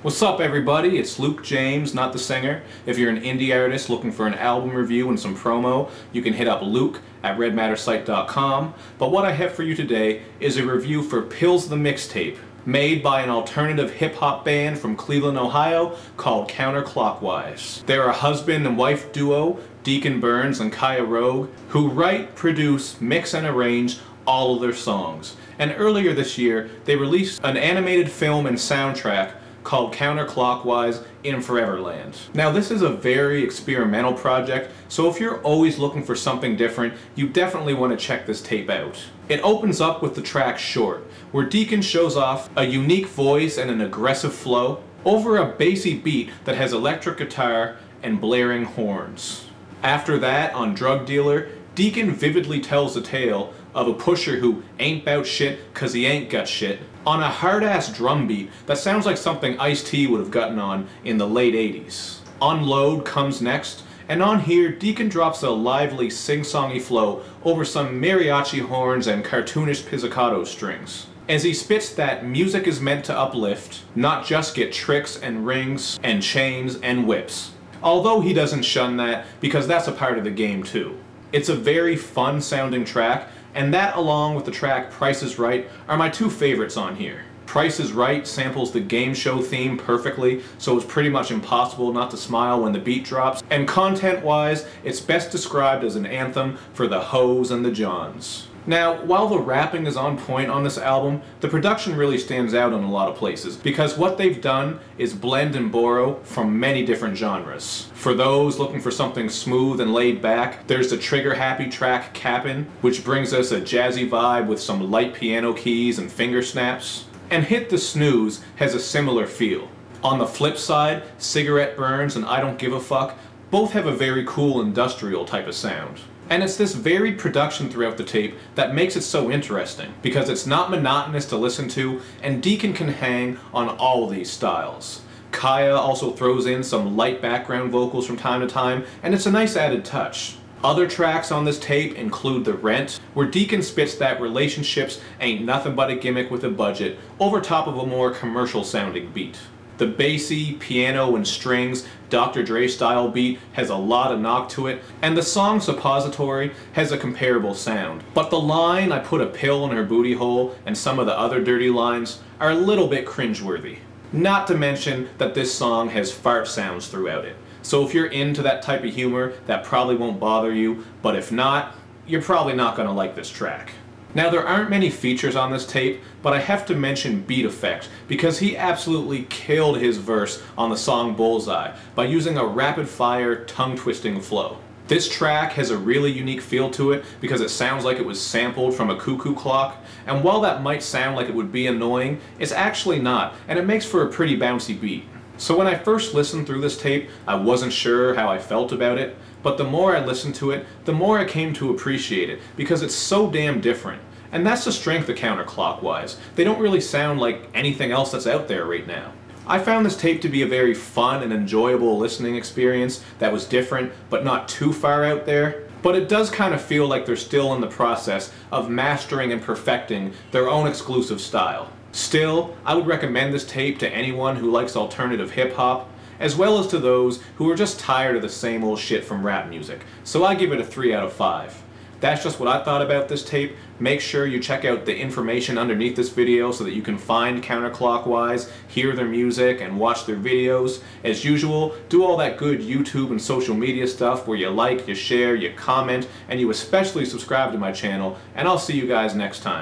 What's up everybody, it's Luke James, not the singer. If you're an indie artist looking for an album review and some promo, you can hit up Luke at redmattersite.com. But what I have for you today is a review for Pills the Mixtape, made by an alternative hip-hop band from Cleveland, Ohio called Kounterclockwise. They're a husband and wife duo, Deacon Burns and Kaya Rogue, who write, produce, mix and arrange all of their songs. And earlier this year, they released an animated film and soundtrack called Kounterclockwise in Foreverland. Now this is a very experimental project, so if you're always looking for something different, you definitely want to check this tape out. It opens up with the track Short, where Deacon shows off a unique voice and an aggressive flow over a bassy beat that has electric guitar and blaring horns. After that, on Drug Dealer, Deacon vividly tells the tale of a pusher who ain't bout shit cause he ain't got shit on a hard-ass drum beat that sounds like something Ice-T would have gotten on in the late 80s. Unload comes next, and on here Deacon drops a lively sing-songy flow over some mariachi horns and cartoonish pizzicato strings. As he spits that music is meant to uplift, not just get tricks and rings and chains and whips. Although he doesn't shun that because that's a part of the game too. It's a very fun sounding track, and that along with the track Price is Right are my two favorites on here. Price is Right samples the game show theme perfectly, so it's pretty much impossible not to smile when the beat drops, and content-wise, it's best described as an anthem for the hoes and the johns. Now, while the rapping is on point on this album, the production really stands out in a lot of places because what they've done is blend and borrow from many different genres. For those looking for something smooth and laid back, there's the trigger happy track Cappin', which brings us a jazzy vibe with some light piano keys and finger snaps. And Hit the Snooze has a similar feel. On the flip side, Cigarette Burns and I Don't Give a Fuck both have a very cool industrial type of sound. And it's this varied production throughout the tape that makes it so interesting, because it's not monotonous to listen to, and Deacon can hang on all these styles. Kaya also throws in some light background vocals from time to time, and it's a nice added touch. Other tracks on this tape include The Rent, where Deacon spits that relationships ain't nothing but a gimmick with a budget, over top of a more commercial sounding beat. The bassy, piano, and strings Dr. Dre style beat has a lot of knock to it, and the song Suppository has a comparable sound. But the line, I put a pill in her booty hole, and some of the other dirty lines are a little bit cringeworthy. Not to mention that this song has fart sounds throughout it. So if you're into that type of humor, that probably won't bother you, but if not, you're probably not going to like this track. Now there aren't many features on this tape, but I have to mention Beat Effect because he absolutely killed his verse on the song Bullseye by using a rapid-fire, tongue-twisting flow. This track has a really unique feel to it because it sounds like it was sampled from a cuckoo clock, and while that might sound like it would be annoying, it's actually not, and it makes for a pretty bouncy beat. So when I first listened through this tape, I wasn't sure how I felt about it, but the more I listened to it, the more I came to appreciate it, because it's so damn different. And that's the strength of Kounterclockwise. They don't really sound like anything else that's out there right now. I found this tape to be a very fun and enjoyable listening experience that was different, but not too far out there. But it does kind of feel like they're still in the process of mastering and perfecting their own exclusive style. Still, I would recommend this tape to anyone who likes alternative hip-hop, as well as to those who are just tired of the same old shit from rap music, so I give it a 3 out of 5. That's just what I thought about this tape. Make sure you check out the information underneath this video so that you can find Kounterclockwise, hear their music, and watch their videos. As usual, do all that good YouTube and social media stuff where you like, you share, you comment, and you especially subscribe to my channel, and I'll see you guys next time.